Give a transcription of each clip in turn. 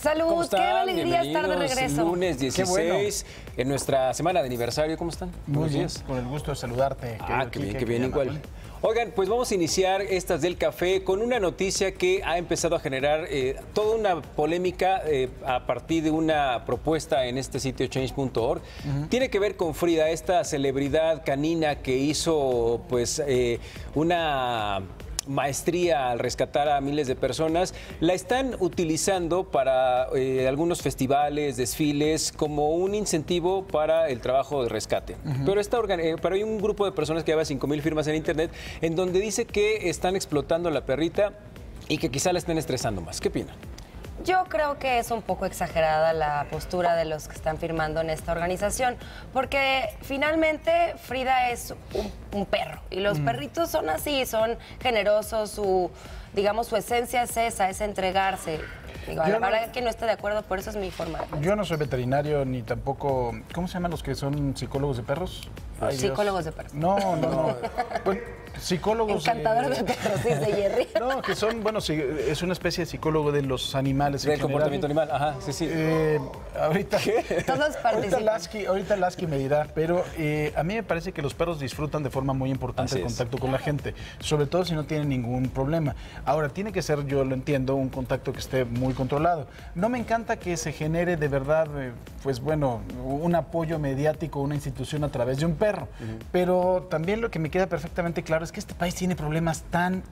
Salud, ¿Cómo qué están? alegría estar de regreso. Lunes 16, en nuestra semana de aniversario. ¿Cómo están? Muy Buenos bien, días. con el gusto de saludarte. Ah, qué bien, qué bien, igual. Manuel. Oigan, pues vamos a iniciar estas del café con una noticia que ha empezado a generar eh, toda una polémica eh, a partir de una propuesta en este sitio change.org. Tiene que ver con Frida, esta celebridad canina que hizo pues eh, una maestría al rescatar a miles de personas, la están utilizando para eh, algunos festivales, desfiles, como un incentivo para el trabajo de rescate. Pero, organ- eh, pero hay un grupo de personas que lleva 5 mil firmas en internet en donde dice que están explotando a la perrita y que quizá la estén estresando más. ¿Qué opinan? Yo creo que es un poco exagerada la postura de los que están firmando en esta organización, porque finalmente Frida es un, un perro y Mm. los perritos son así, son generosos, su, digamos, su esencia es esa, es entregarse. Digo, Yo no- habrá quien no esté de acuerdo, por eso es mi forma. Yo no soy veterinario ni tampoco. ¿Cómo se llaman los que son psicólogos de perros? Ay, Dios. Psicólogos de perros. No, no, no. Bueno, psicólogos. Encantador eh, de perros, dice Jerry. No, que son, bueno, sí, es una especie de psicólogo de los animales. Del comportamiento animal. Ajá, sí, sí. Eh, ahorita, Todos ahorita. Lasky, ahorita Lasky me dirá, pero eh, a mí me parece que los perros disfrutan de forma muy importante Así el es. contacto con la gente, sobre todo si no tienen ningún problema. Ahora, tiene que ser, yo lo entiendo, un contacto que esté muy controlado. No me encanta que se genere de verdad, eh, pues bueno, un apoyo mediático a una institución a través de un perro, pero también lo que me queda perfectamente claro es que este país tiene problemas tan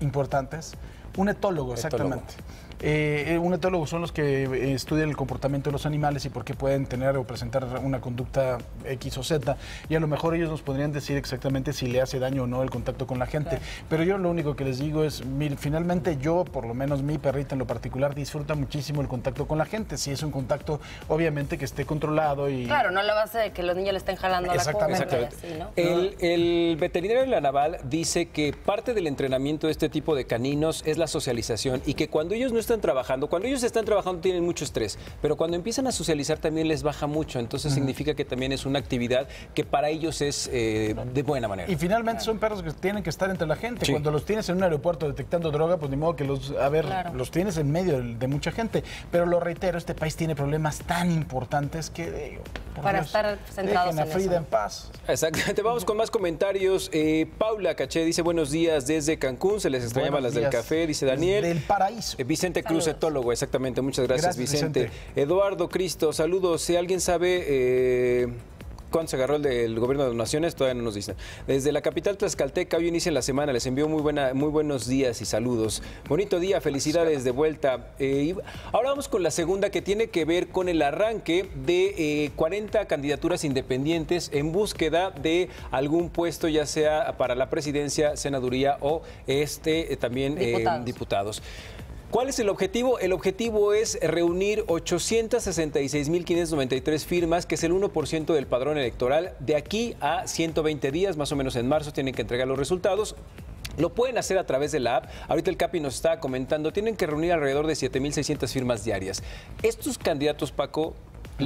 importantes. Un etólogo, exactamente. Eh, un etólogo son los que eh, estudian el comportamiento de los animales y por qué pueden tener o presentar una conducta X o Z. Y a lo mejor ellos nos podrían decir exactamente si le hace daño o no el contacto con la gente. Pero yo lo único que les digo es, mire, finalmente yo, por lo menos mi perrita en lo particular, disfruta muchísimo el contacto con la gente. Si es un contacto, obviamente, que esté controlado y... Claro, no la base de que los niños le estén jalando a la. Exactamente. así, ¿no? El, el veterinario de la Naval dice que parte del entrenamiento de este tipo de caninos es la socialización y que cuando ellos no están trabajando, cuando ellos están trabajando tienen mucho estrés, pero cuando empiezan a socializar también les baja mucho, entonces significa que también es una actividad que para ellos es eh, de buena manera. Y finalmente son perros que tienen que estar entre la gente. Sí. Cuando los tienes en un aeropuerto detectando droga, pues ni modo que los, a ver, Claro. los tienes en medio de, de mucha gente. Pero lo reitero, este país tiene problemas tan importantes que eh, Para Dios, estar centrados dejen a en Frida eso. en paz. Exactamente, vamos con más comentarios. Eh, Paula Caché dice buenos días desde Cancún, se les extrañaba Buenos las del café, dice Daniel. Del paraíso. Eh, Vicente Cruz, Saludos. etólogo, exactamente. Muchas gracias, Gracias, Vicente. Vicente. Eduardo Cristo, saludos. Si alguien sabe eh, cuándo se agarró el del gobierno de donaciones, todavía no nos dicen. Desde la capital Tlaxcalteca, hoy inicia la semana. Les envío muy, buena, muy buenos días y saludos. Bonito día, felicidades de vuelta. Eh, y ahora vamos con la segunda que tiene que ver con el arranque de eh, 40 candidaturas independientes en búsqueda de algún puesto, ya sea para la presidencia, senaduría o este eh, también eh, Diputados. diputados. ¿Cuál es el objetivo? El objetivo es reunir 866.593 firmas, que es el 1% del padrón electoral. De aquí a 120 días, más o menos en marzo, tienen que entregar los resultados. Lo pueden hacer a través de la app. Ahorita el Capi nos está comentando, tienen que reunir alrededor de 7.600 firmas diarias. Estos candidatos, Paco,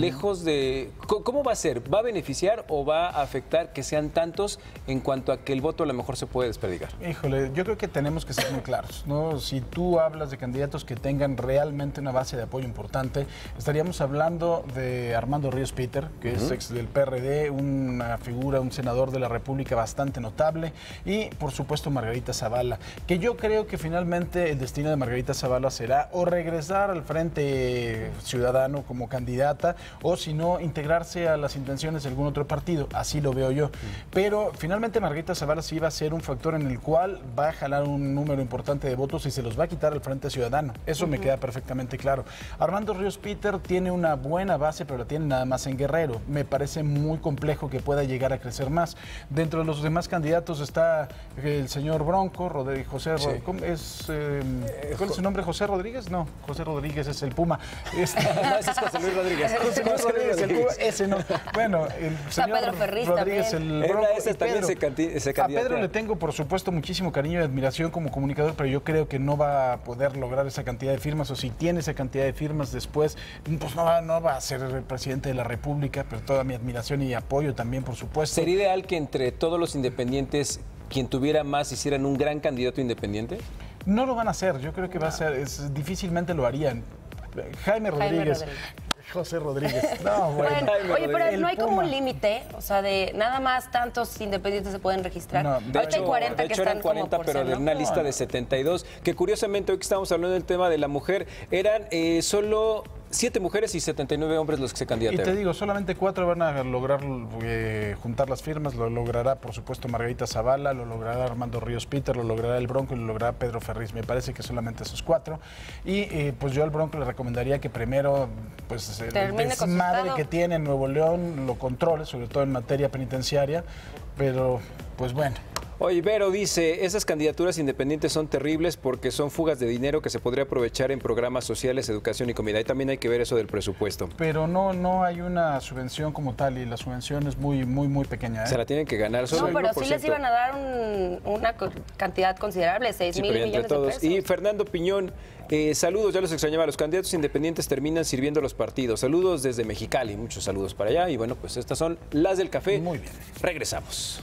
lejos de... ¿Cómo va a ser? ¿Va a beneficiar o va a afectar que sean tantos en cuanto a que el voto a lo mejor se puede desperdigar? Híjole, yo creo que tenemos que ser muy claros, ¿no? Si tú hablas de candidatos que tengan realmente una base de apoyo importante, estaríamos hablando de Armando Ríos Peter, que es ex del PRD, una figura, un senador de la República bastante notable, y por supuesto Margarita Zavala, que yo creo que finalmente el destino de Margarita Zavala será o regresar al Frente Ciudadano como candidata, o si no, integrarse a las intenciones de algún otro partido, así lo veo yo. Pero finalmente Margarita Zavala sí va a ser un factor en el cual va a jalar un número importante de votos y se los va a quitar al Frente Ciudadano. Eso me queda perfectamente claro. Armando Ríos Peter tiene una buena base, pero la tiene nada más en Guerrero. Me parece muy complejo que pueda llegar a crecer más. Dentro de los demás candidatos está el señor Bronco, Rodríguez, José, Sí. ¿cómo es, eh, ¿cuál es su nombre? ¿José Rodríguez? No, José Rodríguez es el Puma. Este- No, ese es José Luis Rodríguez. Rodríguez, el ese no. Bueno, el señor Pedro Ferriz Rodríguez, también. el Bronco ese también Pedro. se canti- se A Pedro le tengo, por supuesto, muchísimo cariño y admiración como comunicador, pero yo creo que no va a poder lograr esa cantidad de firmas, o si tiene esa cantidad de firmas después, pues no va, no va a ser el presidente de la República, pero toda mi admiración y apoyo también, por supuesto. ¿Sería ideal que entre todos los independientes quien tuviera más hicieran un gran candidato independiente? No lo van a hacer, yo creo que va a ser, es- difícilmente lo harían. Jaime Rodríguez. Rodríguez. José Rodríguez. No, bueno. Bueno, oye, pero no hay como un límite, o sea, de nada más tantos independientes se pueden registrar. No, de Ahorita hay hecho- 40 de que hecho están eran 40, como por pero ser, de ¿no? una lista de 72, que curiosamente hoy que estamos hablando del tema de la mujer, eran eh, solo 7 mujeres y 79 hombres los que se Y candidataron. te digo, solamente cuatro van a lograr eh, juntar las firmas. Lo logrará, por supuesto, Margarita Zavala, lo logrará Armando Ríos Peter, lo logrará el Bronco y lo logrará Pedro Ferriz. Me parece que solamente esos cuatro. Y eh, pues yo al Bronco le recomendaría que primero, pues el desmadre que tiene en Nuevo León lo controle, sobre todo en materia penitenciaria. Pero, pues bueno. Oye, Vero dice, esas candidaturas independientes son terribles porque son fugas de dinero que se podría aprovechar en programas sociales, educación y comida. Y también hay que ver eso del presupuesto. Pero no, no hay una subvención como tal y la subvención es muy, muy, muy pequeña. ¿eh? Se la tienen que ganar solo No, pero sí 1%. les iban a dar un- una cantidad considerable, 6 Sí, mil entre millones de pesos. Y Fernando Piñón, eh, saludos, ya los extrañaba. Los candidatos independientes terminan sirviendo a los partidos. Saludos desde Mexicali, muchos saludos para allá. Y bueno, pues estas son las del café. Muy bien. Regresamos.